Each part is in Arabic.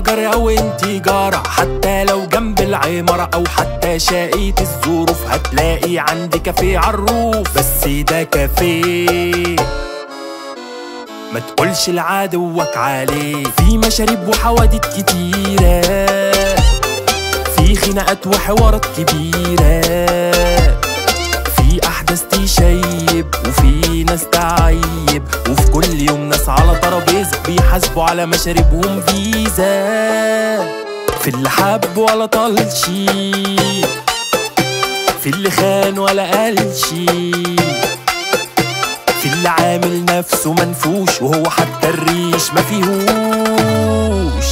جار أو انت جارة. حتى لو جنب العمارة أو حتى شقية الظروف هتلاقي عندي كافيه عالروف بس ده كافيه ما تقولش لعدوك عليه. في مشاريب وحوادث كتيرة في خناقات وحوارات كبيرة. بيحاسبوا على مشاريبهم فيزا في اللي حب ولا طلشي في اللي خان ولا قالشي في اللي عامل نفسه منفوش وهو حتى الريش ما فيهوش.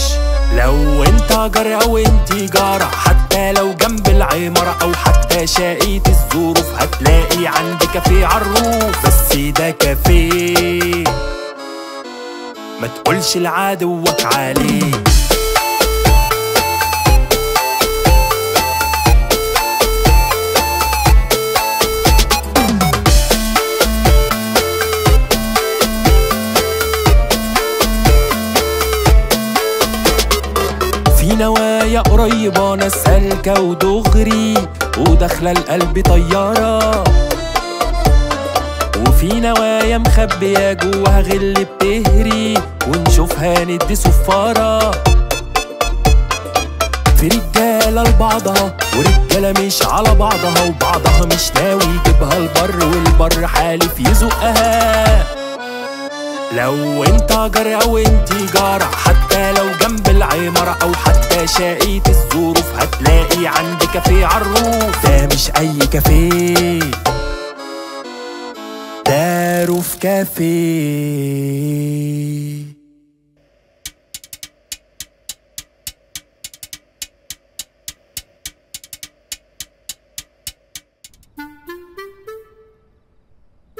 لو انت جار أو انت جارة حتى لو جنب العمارة أو حتى شقية الظروف هتلاقي عندي كافيه عالروف بس ده ما تقولش لعدوك عليه. نوايا قريبة ناس سالكة ودغري وداخلة القلب طيارة. وفي نوايا مخبية جواها غل بتهري. ونشوفها ندي صفارة في رجالة لبعضها ورجالة مش على بعضها وبعضها مش ناوي يجيبها البر والبر حالف يزقها. لو انت جار أو انت جارة حتى لو جنب العمارة أو حتى شقية الظروف هتلاقي عندي كافيه عالروف ده مش أي كافيه. ده روف كافيه.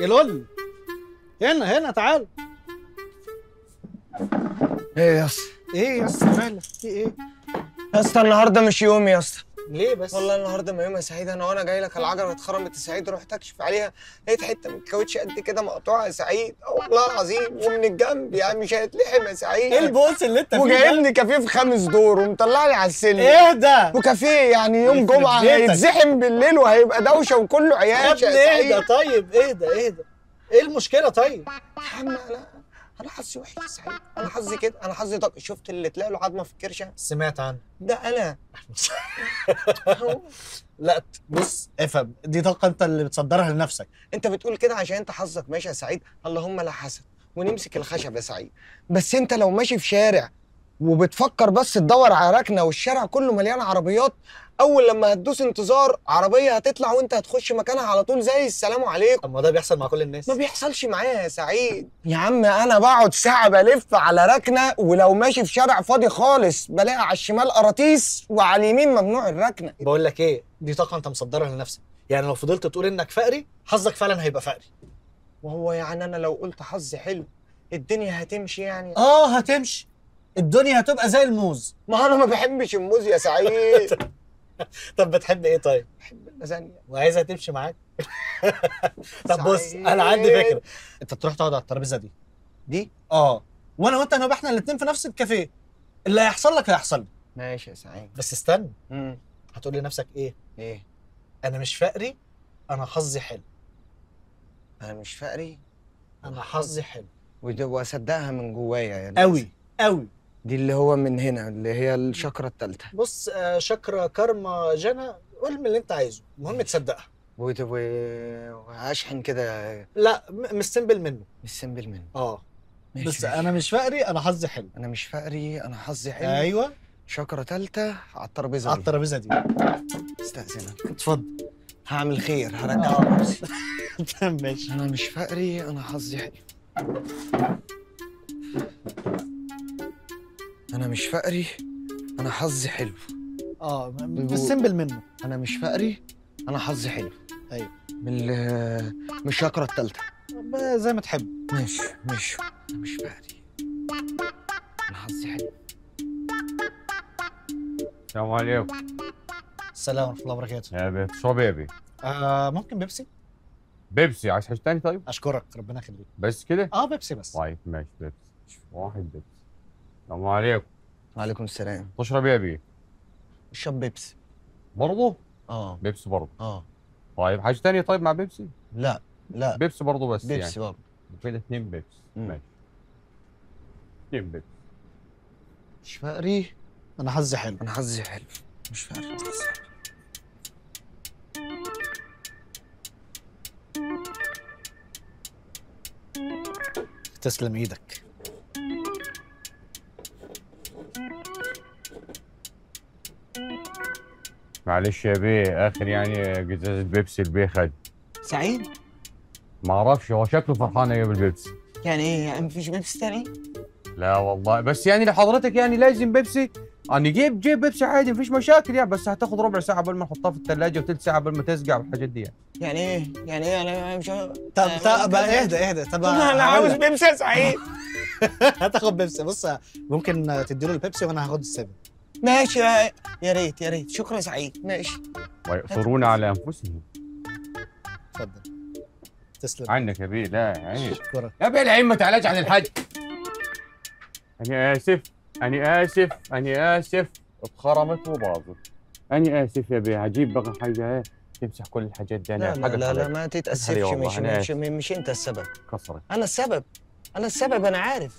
يا لول هنا هنا تعال. إيه يا اسطى؟ إيه يا اسطى؟ مالك؟ في إيه؟ يا اسطى النهارده مش يومي يا اسطى. ليه بس؟ والله النهارده ما يوم يا سعيد أنا وأنا جاي لك العجلة اتخرمت يا سعيد رحت أكشف عليها لقيت حتة من الكاوتش قد كده مقطوعة يا سعيد. والله العظيم ومن الجنب يعني مش هيتلحم يا سعيد. إيه البوس اللي أنت فيه؟ وجايبني كافيه في خامس دور ومطلعني على السلم. إيه ده؟ وكافيه يعني يوم جمعة. هيتزحم بالليل وهيبقى دوشة وكله يا عيال ابني إيه ده؟ طيب إيه ده؟ إيه ده؟ إيه المشكلة طيب؟ يا عم أنا أنا حظي وحش يا سعيد أنا حظي كده أنا حظي طق شفت اللي طلع له عظمه في الكرشه سمعت عنه. ده أنا. لا بص افهم. دي طاقة انت اللي بتصدرها لنفسك. انت بتقول كده عشان انت حظك ماشي يا سعيد. اللهم لا حسد. ونمسك الخشب يا سعيد. بس انت لو ماشي في شارع وبتفكر بس تدور على ركنة والشارع كله مليان عربيات. أول لما هتدوس انتظار عربية هتطلع وأنت هتخش مكانها على طول زي السلام عليكم. طب ما ده بيحصل مع كل الناس. ما بيحصلش معايا يا سعيد. يا عم أنا بقعد ساعة بلف على ركنة ولو ماشي في شارع فاضي خالص بلاقي على الشمال قراطيس وعلى اليمين ممنوع الركنة. بقول لك إيه؟ دي طاقة أنت مصدرها لنفسك. يعني لو فضلت تقول إنك فقري حظك فعلا هيبقى فقري. وهو يعني أنا لو قلت حظي حلو الدنيا هتمشي يعني؟ آه هتمشي. الدنيا هتبقى زي الموز. ما أنا ما بحبش الموز يا سعيد. طب بتحب إيه طيب؟ بحب اللازانيا. وعايزها تمشي معاك؟ طب بص أنا عندي فكرة. أنت تروح تقعد على الترابيزة دي. دي؟ آه. وأنا وأنت هنبقى إحنا الاثنين في نفس الكافيه. اللي هيحصل لك هيحصل لي ماشي يا سعيد. بس استنى. امم هتقول لنفسك إيه؟ إيه؟ أنا مش فقري أنا حظي حلو. أنا مش فقري أنا حظي حلو. ودي- وأصدقها من جوايا يعني قوي قوي دي اللي هو من هنا اللي هي الشكرة التالتة. بص آه، شكرا كارما جنى قول من اللي انت عايزه. المهم تصدقها. ود- و- وهشحن كده. لا مش سيمبل منه. مش سيمبل منه. آه. ماشي بس ماشي. أنا مش فقري أنا حظي حلو. أنا مش فقري أنا حظي حلو. أيوه. شكرة تالتة على الترابيزة على دي الترابيزة دي. استأذنك. اتفضل. هعمل خير آه. هرجع نفسي ماشي. أنا مش فقري أنا حظي حلو. أنا مش فقري أنا حظي حلو. آه مش سيمبل منه. أنا مش فقري أنا حظي حلو. أيوه. من ال- من الشكرة التالتة. ب- زي ما تحب. ماشي ماشي. أنا مش فقري. أنا حظي حلو. السلام عليكم. السلام ورحمة الله وبركاته. يا بيبي شو بيبي؟ آه ممكن بيبسي؟ بيبسي عايز حاجة تاني طيب؟ أشكرك ربنا يخليك. بس كده؟ آه بيبسي بس. طيب ماشي بيبسي. واحد بيبسي. السلام عليكم. وعليكم السلام. تشرب إيه يا بيه؟ اشرب بيبسي. برضه؟ آه. بيبسي برضه. آه. طيب حاجة تانية طيب مع بيبسي؟ لا لا. بيبسي برضه بس بيبسي يعني برضه. كده اتنين بيبسي. ماشي. اتنين بيبسي. مش فقري أنا حظي حلو. أنا حظي حلو. مش فقري تسلم إيدك. معلش يا بيه آخر يعني جزازه بيبسي البيه خد. سعيد؟ ما أعرفش هو شكله فرحان إيه بالبيبسي يعني إيه؟ يعني مفيش بيبسي تاني؟ لا والله بس يعني لحضرتك يعني لازم بيبسي. أنا جيب جيب بيبسي عادي مفيش مشاكل يعني بس هتاخد ربع ساعة قبل ما نحطها في الثلاجه وثلث ساعة قبل ما تسقع والحاجات دي يعني. يعني إيه؟ يعني إيه؟ أنا مش طب طب اهدى اهدى. طب أنا عاوز. بيبسي يا سعيد. هتاخد بيبسي بص ممكن تديله البيبسي وأنا هاخد السيفن. ماشي يا يا ريت يا ريت. شكرا يا سعيد. ماشي. ويؤثرون على أنفسهم. اتفضل تسلم. عنك يا بيه لا عيب شكرا. يا بيه العين ما تعلاش عن الحاج. أنا آسف أنا آسف أنا آسف. اتخرمت وباظت. أنا آسف يا بيه هجيب بقى حاجة إيه تمسح كل الحاجات دي. أنا لا لا لا, لا ما والله مش أنا مش, مش أنت السبب. كسرت. أنا السبب. أنا السبب أنا عارف.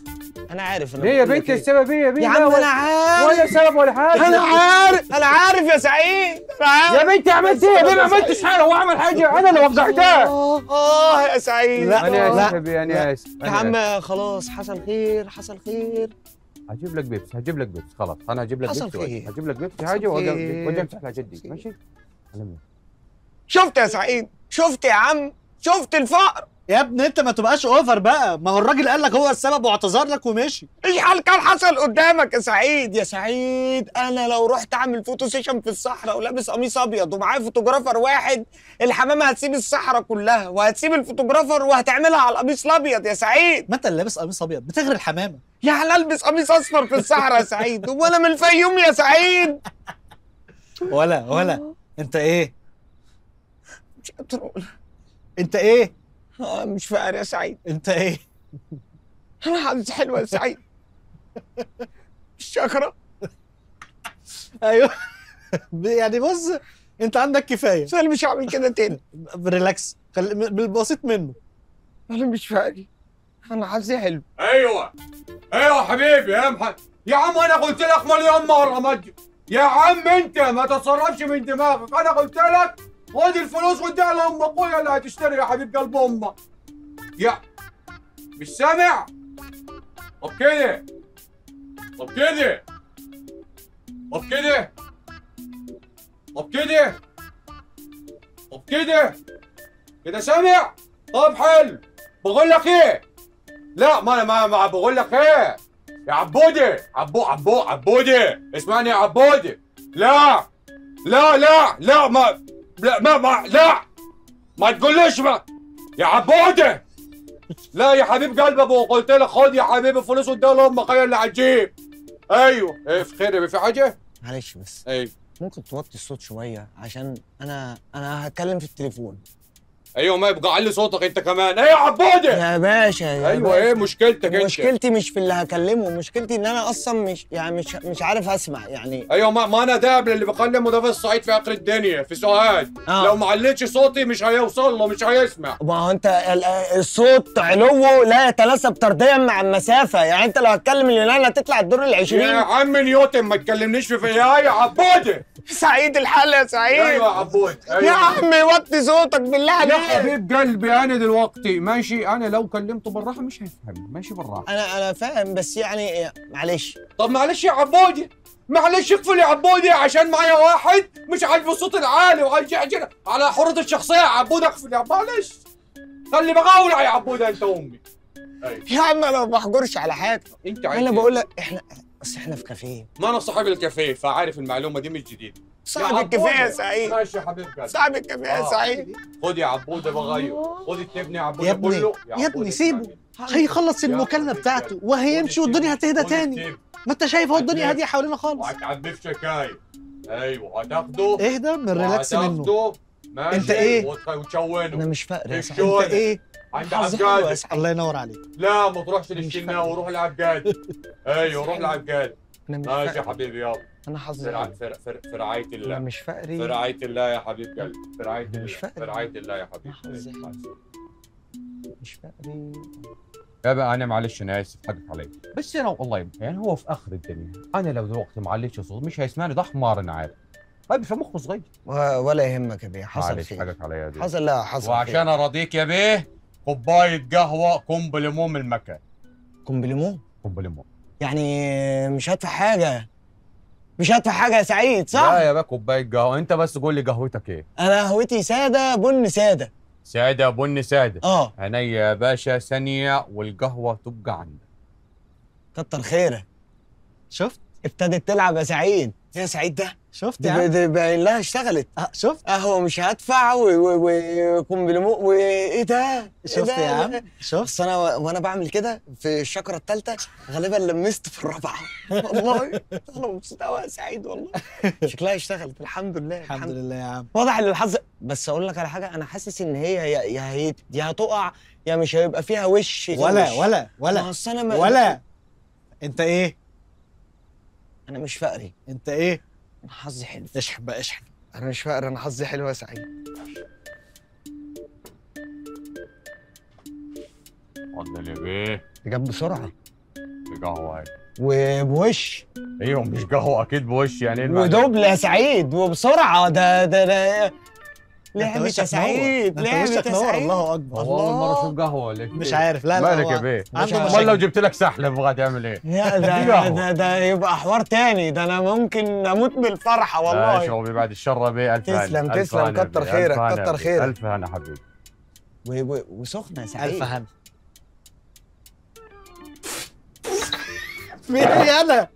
أنا عارف أنا ليه يا بقول لك بنت إيه. السبب إيه يا بيه يا عم أنا عارف. ولا سبب ولا حاجة. أنا عارف أنا عارف يا سعيد أنا عارف. يا بنتي عملت إيه؟ يا بيه ما عملتش حاجة. هو عمل حاجة؟ أنا اللي وضحتها. آه يا سعيد. لا، يا بيه أنا آسف يا. عم خلاص حصل خير حصل خير. هجيب لك بيبسي هجيب لك بيبسي. خلاص أنا هجيب لك بيبسي. هجيب لك بيبسي حصل حاجة وأجي خير. وأجي أمسح الحاجات دي خير. ماشي. شفت يا سعيد؟ شفت يا عم؟ شفت الفقر؟ يا ابني انت ما تبقاش over بقى. ما هو الراجل قال لك هو السبب واعتذر لك ومشي. إيش حال كان حصل قدامك يا سعيد؟ يا سعيد أنا لو رحت اعمل photo session في الصحراء ولابس قميص ابيض ومعايا photographer واحد الحمامة هتسيب الصحراء كلها وهتسيب ال photographer وهتعملها على القميص الابيض يا سعيد. ما انت اللي لابس قميص ابيض. بتغري الحمامة. يعني البس قميص اصفر في الصحراء يا سعيد؟ وأنا من الفيوم يا سعيد. ولا ولا. انت إيه؟ مش قادر انت إيه؟ مش فاقر يا سعيد. انت إيه؟ أنا حاسس حلوة يا سعيد. الشكرة أيوه. يعني بص انت عندك كفاية. أنا مش هعمل كده تاني. ريلاكس. خل... بالبسيط منه. أنا مش فاقر أنا حاسس حلو. أيوه. أيوه حبيبي يا محمد يا عم أنا قلت لك مليون مرة ما يا عم أنت ما تتصرفش من دماغك. أنا قلت لك خد الفلوس وديها لام اخويا اللي هتشتري يا حبيب قلب أمك يا. مش سامع؟ طب كده طب كده طب كده طب كده طب كده كده سامع؟ طب حلو. بقول لك إيه؟ لا ما أنا ما, ما بقول لك إيه؟ يا عبودي. عبو عبو عبودي. اسمعني يا عبودي. لا. لا لا لا ما لا ما, ما لا! ما تقوليش ما يا عبودي لا يا حبيب قلب أبو قلت لك خد يا حبيبي فلوس وديها لأمك هي اللي هتجيب. أيوه إيه في خير في حاجة؟ معلش بس. أيوه ممكن توطي الصوت شوية عشان أنا أنا هتكلم في التليفون. أيوه ما يبقى علي صوتك أنت كمان. إيه يا عبودي؟ يا باشا يا أيوه باشا. إيه مشكلتك أنت؟ مشكلتي مش في اللي هكلمه مشكلتي إن أنا أصلا مش يعني مش مش عارف أسمع يعني. أيوه ما, ما أنا دابل اللي بكلمه ده في الصعيد في آخر الدنيا في سوهاج آه. لو ما عليتش صوتي مش هيوصل له مش هيسمع. ما هو أنت ال- الصوت علوه لا يتناسب طرديا مع المسافة. يعني أنت لو هتكلم اليونان هتطلع الدور يا العشرين عم نيوتن ما تكلمنيش في في يا يا عبودي. سعيد الحل يا سعيد. أيوه يا عبودي يا أيوة. عم وطي صوتك بالله يا عليك حبيب قلبي أنا دلوقتي. ماشي أنا لو كلمته بالراحة مش هيفهم ماشي بالراحة. أنا أنا فاهم بس يعني معلش. طب معلش يا عبودي معلش اقفل يا عبودي عشان معايا واحد مش عاجبه الصوت العالي يحجر على حرية الشخصية يا عبودي اقفل يا معلش. خلي بغاولع يا عبودي أنت امي أيوة. يا عم أنا ما بحجرش على حاجة. أنت عايز أنا إيه؟ بقول لك إحنا بس إحنا في كافيه. ما أنا صاحب الكافيه فعارف المعلومة دي مش جديده صاحب الكافيه يا. سعيد. ماشي يا حبيب قلبي. صاحب الكافيه يا آه. سعيد. خد يا عبودة بغير. خد التبني يا عبودة يا ابني، كله. يا ابني سيبه. هيخلص المكالمة حبيبي. بتاعته وهيمشي والدنيا هتهدى تاني. ما انت شايف اهو الدنيا. هادية حوالينا خالص. وهتعبيه في شكاية أيوه هتاخده اهدى من الريلاكس منه. ماشي. أنت إيه؟ وت- أنا وتشونه مش فاقر يا أنت إيه؟ عند عبقاد الله ينور عليك. لا ما تروحش للشناوي وروح لعبقاد أيوه روح لعبقاد أنا مش ماشي يا فقري. حبيبي يلا. أنا حظي في رع- حلو. في في- في رعاية أنا الله مش في فقري. رعاية الله يا حبيب قلبي. في رعاية أنا مش الله فاهم. في رعاية الله يا حبيبي حلو. مش فقري. يا بقى أنا معلش أنا آسف. حقك علي. بس أنا والله يعني هو في آخر الدنيا. أنا لو دلوقتي معلش صوت مش هيسمعني ده حمار أنا عارف طيب فمخه صغير. و- ولا يهمك يا بيه. حصل خير. حقك عليا دي. حصل لا حصل وعشان أراضيك يا بيه كوباية قهوة كومبليمون من المكان. compliment compliment يعني مش هدفع حاجة. مش هدفع حاجة يا سعيد صح؟ لا يا بقى كوباية قهوة. أنت بس قول لي قهوتك إيه؟ أنا قهوتي سادة بن سادة. سادة بني سادة. آه. عينيا يا باشا ثانية والقهوة تبقى عندك. كتر خيرك. شفت؟ ابتدت تلعب يا سعيد. يا سعيد ده شفت يا عم. باين لها اشتغلت. آه، شفت. قهوه مش هدفع و compliment وايه ده؟ إيه شفت؟ يا عم. شفت. بس أنا وأنا بعمل كده في الشكره الثالثه غالبا لمست في الرابعة. والله. أنا مبسوط قوي يا سعيد والله. شكلها اشتغلت. الحمد لله الحمد لله يا عم. واضح إن الحظ بس أقول لك على حاجة أنا حاسس إن هي يا يا هي يا هتقع يا مش هيبقى فيها وش ولا وش. ولا ولا ولا. أنت إيه؟ أنا مش فقري. أنت إيه؟ أنا حظي حلو. اشحن بقى اشحن أنا مش فقري أنا حظي حلو يا سعيد. اتفضل يا بيه. جاب بسرعة. دي قهوه وبوش. أيوه مش قهوه أكيد بوش يعني. إيه المعنى؟ ودبل يا سعيد وبسرعة. ده ده ده لعبة يا. سعيد لعبة يا نور سعيد الله أكبر هو أول مرة الله. أشوف قهوة ولا؟ مش عارف لا لا مالك يا بيه امال لو جبت لك سحلب بقى تعمل إيه؟ يا ده, ده. ده, يبقى حوار تاني ده أنا ممكن أموت بالفرحة لا والله شوفي بعد الشر يا بيه ألف تسلم، تسلم، يا كتر خيرك، يا كتر خيرك. ألف هنا حبيبي وسخنة يا سعيد الف هنا مين يا أنا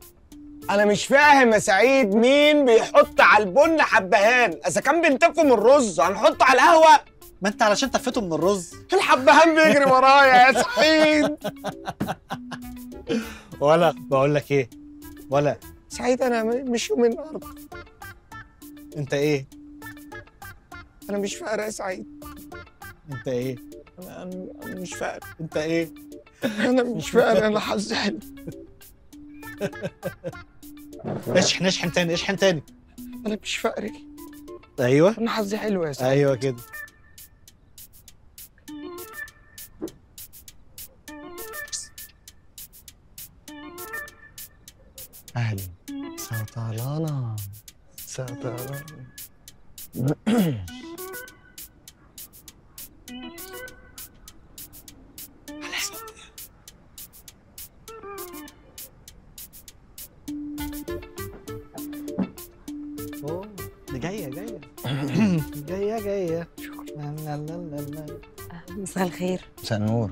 أنا مش فاهم يا سعيد مين بيحط على البن حبهان. إذا كان بينتفوا من الرز هنحطه على القهوة؟ ما أنت علشان تفته من الرز. الحبهان بيجري ورايا يا سعيد. ولا بقول لك إيه؟ ولا. سعيد أنا مش يوم النهارده. أنت إيه؟ أنا مش فقر يا سعيد. أنت إيه؟ أنا أنا- أنا مش فقر أنت إيه؟ أنا مش فقر أنا حظي حلو اشحن اشحن تاني اشحن تاني. أنا مش فقري. أيوه. أنا حظي حلو يا سعيد أيوه كده. أهلا. سطلانة سطلانة مساء النور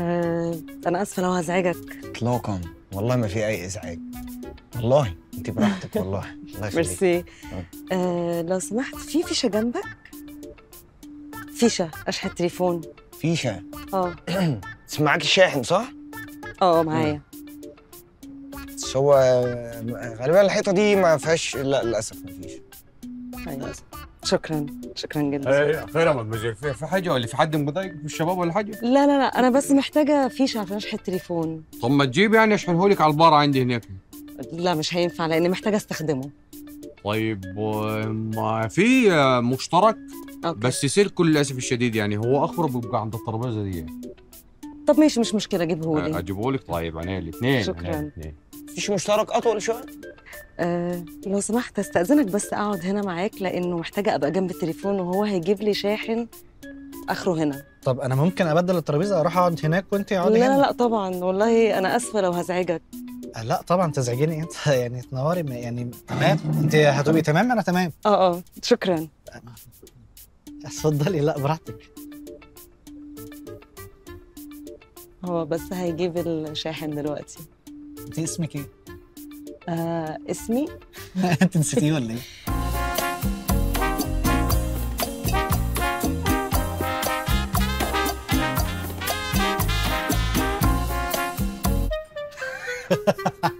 آه، أنا آسفة لو هزعجك. اطلاقا. والله ما في أي إزعاج. والله أنت براحتك والله. الله يخليك. ميرسي. آه، لو سمحت في فيشة جنبك؟ فيشة أشحن تليفون فيشة؟ آه. تسمعك الشاحن صح؟ آه معايا. بس هو غالبا الحيطة دي ما فيهاش لا للأسف ما فيش. أيوة. شكرا شكرا جدا. إيه خير يا مدمزيل في حاجة ولا في حد مضايق؟ في الشباب ولا حاجة؟ لا لا لا أنا بس محتاجة فيشه عشان اشحن التليفون طب ما تجيب يعني اشحنهولك على البار عندي هناك. لا مش هينفع لأني محتاجة أستخدمه. طيب ما في مشترك okay. بس سلكه للاسف الشديد يعني هو اخره بيبقى عند الترابيزة دي. طب ماشي مش مشكلة جيبهولي. اجيبه لك طيب عينيا الاثنين شكراً. الاثنين. مفيش مشترك أطول شوية؟ آه لو سمحت أستأذنك بس أقعد هنا معاك لأنه محتاجة أبقى جنب التليفون وهو هيجيب لي شاحن آخره هنا. طب أنا ممكن أبدل الترابيزة أروح أقعد هناك وانت اقعدي لا هنا؟ لا طبعا. والله أنا آسفة لو هزعجك. آه، لا طبعا تزعجيني. أنت يعني تنوري ما- يعني تمام. أنت هتبقي تمام؟ أنا تمام. آه آه. شكرا. اتفضلي. لا براحتك. هو بس هيجيب الشاحن دلوقتي. انت اسمك إيه؟ آه اسمي انت نسيتيه ولا إيه؟ ha ha ha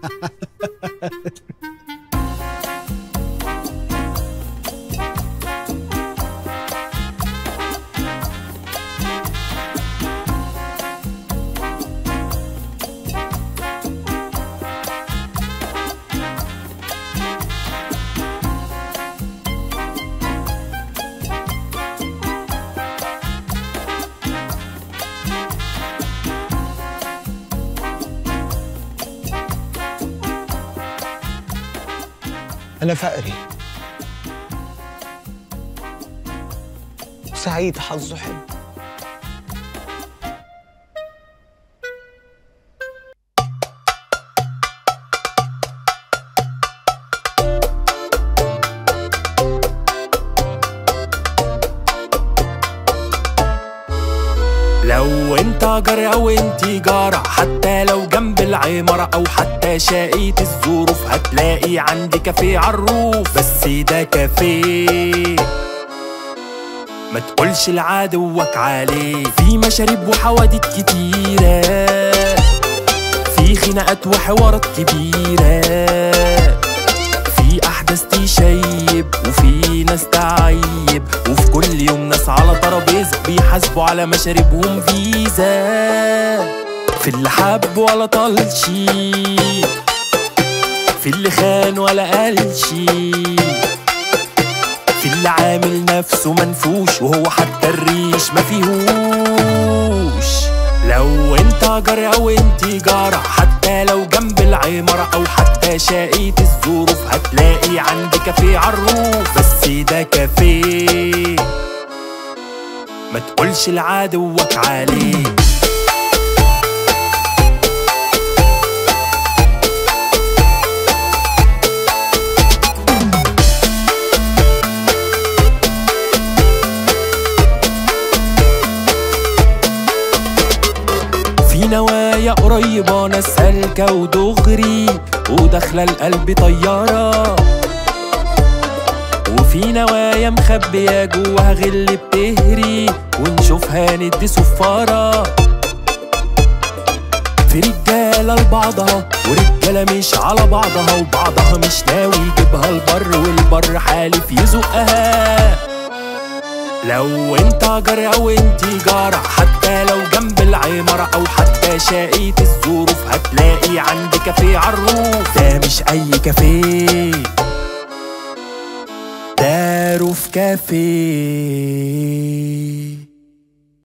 أنا فقري. سعيد حظه حلو. لو انت جار أو انت جارة حتى العمارة أو حتى شقيت الظروف هتلاقي عندي كافيه عالروف بس ده كافيه ما تقولش لعدوك عليه. في مشاريب وحوادث كتيرة في خناقات وحوارات كبيرة. في أحداث تشيب وفي ناس تعيب. وفي كل يوم ناس على ترابيزة بيحاسبوا على مشاربهم فيزا. في اللي حب ولا طلشي في اللي خان ولا قالشي في اللي عامل نفسه منفوش وهو حتى الريش ما فيهوش. لو انت جار أو انت جارة حتى لو جنب العمارة أو حتى شقيت الظروف هتلاقي عندي كافيه عالروف بس ده كافيه. ما تقولش لعدوك عليه. قريبة ناس سالكة ودغري وداخلة القلب طيارة. وفي نوايا مخبية جواها غل بتهري ونشوفها ندي صفارة في رجالة لبعضها ورجالة مش على بعضها وبعضها مش ناوي يجيبها البر والبر حالف يزقها. لو انت جار أو انت جارة حتى لو جنب العمارة أو حتى شقيت الظروف هتلاقي عندي كافيه عالروف ده مش أي كافيه. ده روف كافيه.